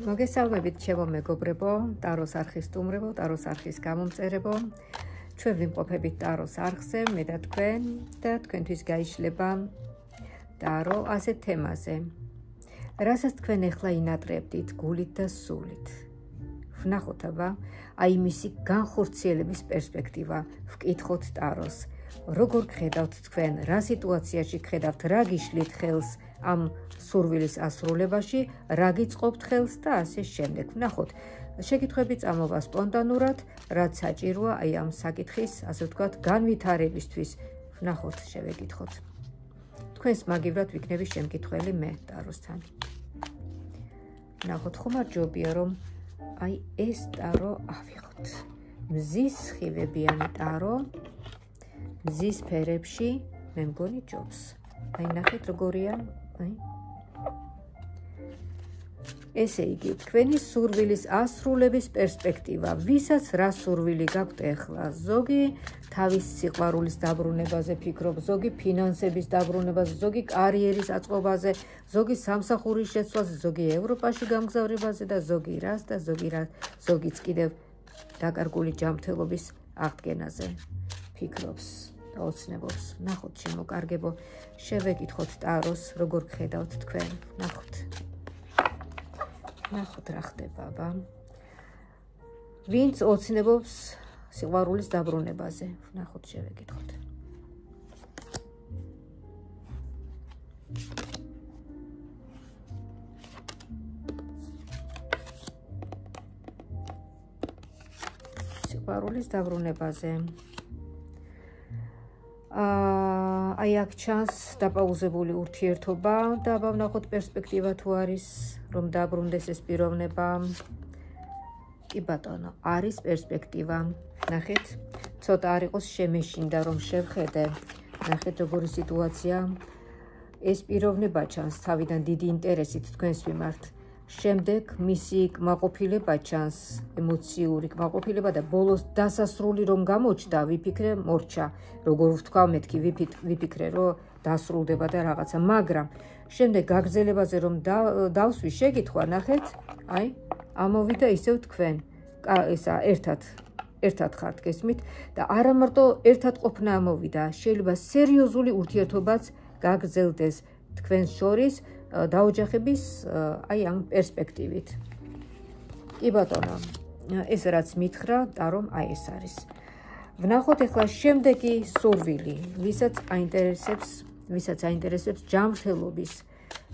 მოგესალმებით ჩემო მეგობრებო, ტაროს არხის სტუმრებო, ტაროს არხის გამომწერებო. ჩვენ ვიმყოფებით ტაროს არხზე, მე და თქვენ და თქვენთვის გაიშლება ტარო ასეთ თემაზე. რასაც თქვენ ახლა ინატრებდით გულით და სულით. ვნახოთ აბა, აი მისი განხორციელების პერსპექტივა, ვკითხოთ ტაროს. როგორ ხედავთ თქვენ, რა სიტუაციაში ხედავთ, რა გიშლით ხელს ამ სურვილის ასრულებაში, რა გიწყობთ ხელს და ასე შემდეგ. ნახოთ, შეკითხვები წამოვა სპონტანურად, რაც საჭიროა აი ამ საკითხის, ასე ვთქვათ, განვითარებისთვის. ნახოთ, შევეკითხოთ. თქვენს მაგივრად ვიქნები შემკითხველი მე ტაროსთან. ნახოთ, ხომ არ ჯობია რომ აი ეს ტარო ავიღოთ. მზის ხივებიანი ტარო მზის ფერებში მე მგონი ჯობს. აი ნახეთ როგორია, აი. ესე იგი, თქვენი სურვილის ასრულების პერსპექტივა, ვისაც რა სურვილი გაქვთ ახლა? ზოგი თავის სიყვარულის დაბრუნებაზე ფიქრობს, ზოგი ფინანსების დაბრუნებაზე, ზოგი კარიერის აწყობაზე, ზოგი სამსახურის შეცვლაზე, ზოგი ევროპაში გამგზავრებაზე და ზოგი რას და ზოგი რა, ზოგიც კიდევ დაკარგული ჯანმრთელობის აღდგენაზე ფიქრობს. ოცნებობს. ნახოთ, შემოკარგებო, შევეკითხოთ ტაროს, როგორ ხედავთ თქვენ. ნახოთ. ნახოთ რა ხდება, აბა. ვინც ოცნებობს სიყვარულის დაბრუნებაზე? ნახოთ, შევეკითხოთ. სიყვარულის დაბრუნებაზე. აა აი აქ ჩანს დაპაუზებული ურთიერთობა და აბა ვნახოთ პერსპექტივა თუ არის რომ დაბრუნდეს ეს პიროვნება. კი ბატონო, არის პერსპექტივა. ნახეთ, ცოტა არ იყოს შემეშინდა რომ შევხედე. ნახეთ როგორი სიტუაცია. ეს პიროვნება ჩანს თავიდან დიდი ინტერესით თქვენს მიმართ. შემდეგ მისი კმაყოფილება ჩანს ემოციური კმაყოფილება და ბოლოს დასასრული რომ გამოჩნდა ვიფიქრე მორჩა. როგორ ვთქვა მეთქი ვიფიქრე რომ დასრულდება და რაღაცა. მაგრამ შემდეგ გაგზელებაზე რომ დავსვი შეკითხვა ნახეთ. აი ამოვიდა ისევ თქვენ. ესა ერთად ერთად ხართ გესმით? და არა მარტო ერთად ყოფნა ამოვიდა. შეიძლება სერიოზული ურთიერთობაც გაგზელდეს თქვენ შორის დაოჯახების აი ამ პერსპექტივით. კი ბატონო, ეს რაც მითხრა, ტარომ აი ეს არის. ვნახოთ ახლა შემდეგი სურვილი, ვისაც აინტერესებს, ვისაც აინტერესებს ჯანმრთელობის,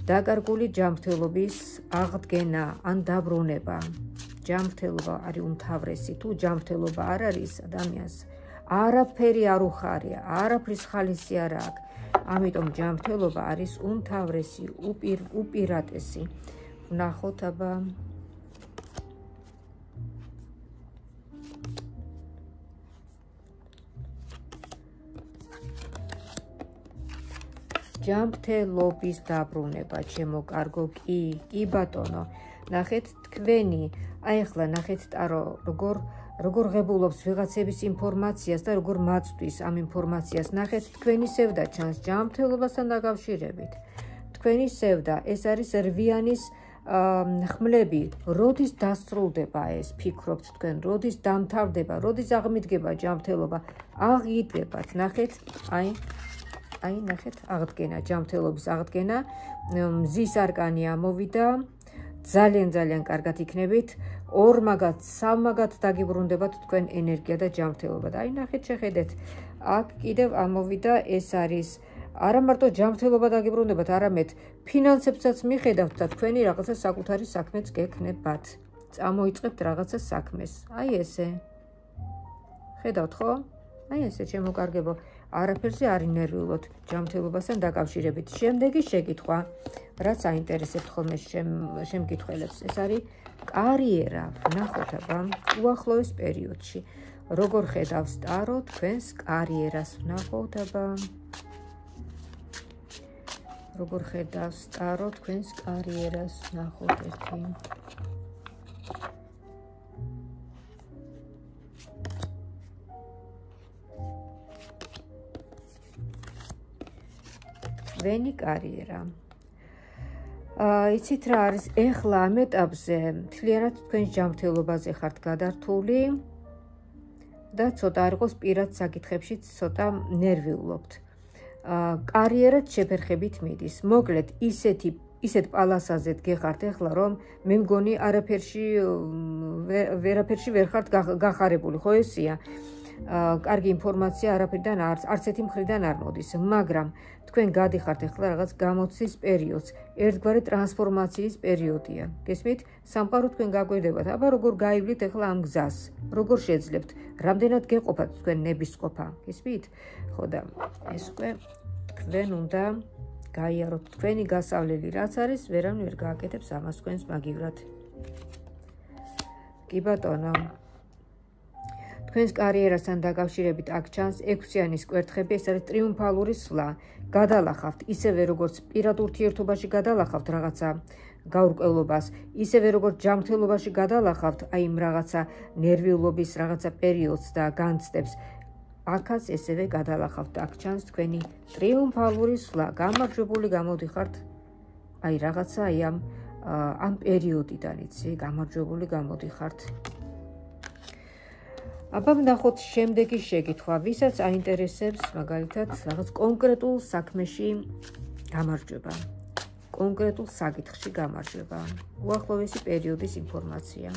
დაკარგული ჯანმრთელობის აღდგენა ან დაბრუნება. ჯანმრთელობა არის უმთავრესი, თუ ჯანმრთელობა არ არის ადამიანს, არაფერი არ უხარია, არაფრის ხალისი არ აქვს. ამიტომ ჯანმრთელობა არის უმთავრესი, უპირ უპირატესი. ნახოთ აბა ჯანმრთელობის დაბრუნება, ჩემო კარგო, კი, კი ბატონო. ნახეთ თქვენი, აი ახლა ნახეთ ტარო, როგორ როგორ ღებულობს ვიღაცების ინფორმაციას და როგორ მაწვდის ამ ინფორმაციას ნახეთ თქვენი სევდა ჩანს ჯანმრთელობასთან დაკავშირებით. თქვენი სევდა ეს არის რვიანის ხმლები როდის დასრულდება ეს ფიქრობთ თქვენ როდის დამთავრდება როდის აღმიდგება ჯანმრთელობა? აღიდგებათ ნახეთ. აი აი ნახეთ აღდგენა ჯანმრთელობის აღდგენა. მზის არკანი ამოვიდა ძალიან ძალიან კარგად იქნებით. ორმაგად სამაგად დაგიბრუნდებათ თქვენ ენერგია და ჯანმრთელობა. აი ნახეთ შეხედეთ. აქ კიდევ ამოვიდა ეს არის არა მარტო ჯანმრთელობა დაგიბრუნდებათ არამედ ფინანსებსაც მიხედავთ და თქვენი რაღაცა საკუთარი საქმეც გექნებათ. წამოიწყებთ რაღაცა საქმეს. აი ესე. ხედავთ ხო? აი ესე შემოკარგებო არაფერზე არ ინერვიულოთ ჯანმრთელობასთან დაკავშირებით. შემდეგი შეკითხვა, რაც აინტერესებს ხოლმე შემკითხველებს, ეს არის კარიერა. ნახოთ აბა, უახლოეს პერიოდში. როგორ ხედავს ტარო თქვენს კარიერას? ნახოთ აბა. როგორ ხედავს ტარო თქვენს კარიერას? ნახოთ ერთი. თქვენი კარიერა. იცით რა არის ეხლა ამ ეტაპზე მთლიანად თქვენ ჯანმრთელობაზე ხართ გადართული და ცოტა არ იყოს პირად საკითხებში ცოტა ნერვიულობთ. აა კარიერად შეფერხებით მიდის. მოკლედ ისეთი ისეთ პალასაზეთ გეხართ ახლა რომ მე მგონი არაფერში ვერაფერში ვერ ხართ გახარებული ხო ესია აა კარგი ინფორმაცია არაფერიდან არც არც ერთი მხრიდან არ მოდის. მაგრამ თქვენ გადიხართ ახლა რაღაც გამოცდის პერიოდს. ერთგვარი ტრანსფორმაციის პერიოდია. გესმით? სამყარო თქვენ გაგვერდებათ აბა როგორ გაივლით ახლა ამ გზას? როგორ შეძლებთ? რამდენად გეყოფათ თქვენ ნებისყოფა გესმით? ხო და ეს უკვე თქვენ უნდა გაიაროთ. თქვენი გასავლელი რაც არის ვერან ვერ გააკეთებს ამას თქვენს მაგივრად. კი ბატონო თქვენს კარიერასთან დაკავშირებით აქ ჩანს ექვსიანის კვერთხები ეს არის ტრიუმფალური სვლა. გადალახავთ ისევე როგორც პირად ურთიერთობაში გადალახავთ რაღაცა გაურკვევლობას ისევე როგორც ჯანმრთელობაში გადალახავთ აი იმ რაღაცა ნერვიულობის რაღაცა პერიოდს და განცდებს. აქაც ესევე გადალახავთ. აქ ჩანს თქვენი ტრიუმფალური სვლა. გამარჯვებული გამოდიხართ აი რაღაცა აი ამ ამ პერიოდიდან იცი გამარჯვებული გამოდიხართ აბა ვნახოთ შემდეგი შეკითხვა. ვისაც აინტერესებს მაგალითად რაღაც კონკრეტულ საქმეში გამარჯვება? კონკრეტულ საკითხში გამარჯვება. უახლოესი პერიოდის ინფორმაცია.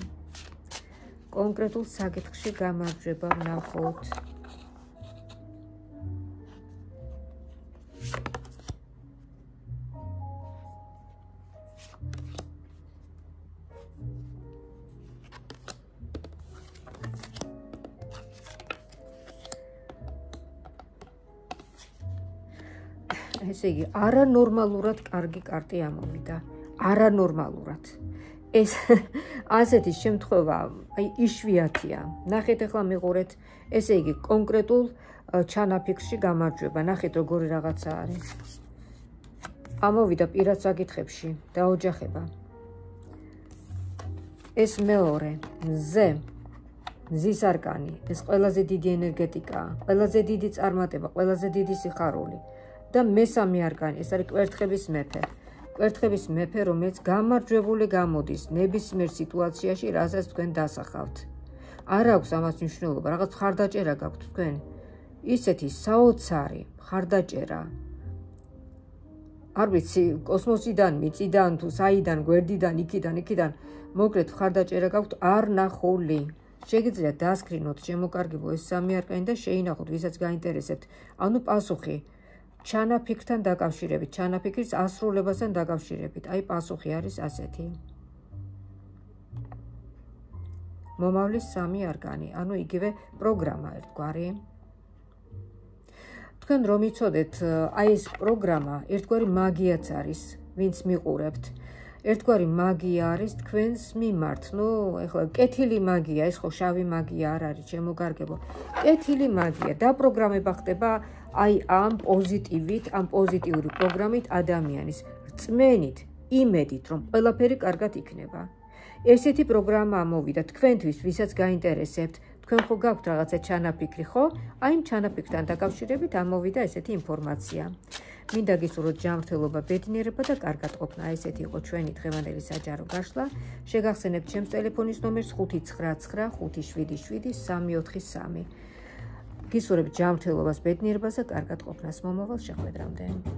კონკრეტულ საკითხში გამარჯვება ვნახოთ ესე იგი, არანორმალურად კარგი კარტი ამოვიდა. არანორმალურად. ეს ასეთი შემთხვევა, აი, იშვიათია. ნახეთ ახლა მიყურეთ, ესე იგი, კონკრეტულ ჩანაფიქრში გამარჯვება. ნახეთ როგორი რაღაცა არის. ამოვიდა პირად საკითხებში და ოჯახება. ეს მეორე, ზე. ზის არკანი, ეს ყველაზე დიდი ენერგეტიკაა, ყველაზე დიდი წარმატება, ყველაზე დიდი სიხარული. და მესამე არკანი, ეს არის კვერთხების მეფე. კვერთხების მეფე, რომელიც გამარჯვებული გამოდის ნებისმიერ სიტუაციაში, რასაც თქვენ დასახავთ. არ აქვს ამას მნიშვნელობა, რაღაც ხარდაჭერა გაქვთ თქვენ. ისეთი საოცარი ხარდაჭერა. არ ვიცი, კოსმოსიდან, მიწიდან თუ საიდან, გვერდიდან, იქიდან, იქიდან, მოკლედ ხარდაჭერა გაქვთ არ ნახული. შეგიძლიათ დასკრინოთ, შემოკარგებო ეს სამი არკანი და შეინახოთ, ვისაც გაინტერესებთ. ანუ პასუხი ჩანაფიქრთან დაკავშირებით, ჩანაფიქრის ასრულებასთან დაკავშირებით. აი პასუხი არის ასეთი. მომავლის სამი არგანი, ანუ იგივე პროგრამა ერთგვარი. თქვენ რომ იცოდეთ, აი ეს პროგრამა ერთგვარი მაგიაც არის, ვინც მიყურებთ. ერთგვარი მაგია არის თქვენს მიმართ. ნუ ეხლა კეთილი მაგია, ეს ხო შავი მაგია არ არის, ჩემო კარგებო. კეთილი მაგია, დაპროგრამება ხდება აი ამ პოზიტივით, ამ პოზიტიური პროგრამით ადამიანის რწმენით, იმედით, რომ ყველაფერი კარგად იქნება. ესეთი პროგრამა ამოვიდა თქვენთვის, ვისაც გაინტერესებთ. თქვენ ხო გაქვთ რაღაცა ჩანაფიქრი, ხო? აი ამ ჩანაფიქრთან დაკავშირებით ამოვიდა ესეთი ინფორმაცია. მინდა გისურვოთ ჯანმრთელობა, ბედნიერება და კარგად ყოფნა. ესეთი იყო ჩვენი დღევანდელი საჯარო გაშლა. შეგახსენებთ ჩემს ტელეფონის ნომერს 599577343. გისურვებთ ჯანმრთელობას, ბედნიერებას და კარგად ყოფნას მომავალ შეხვედრამდე.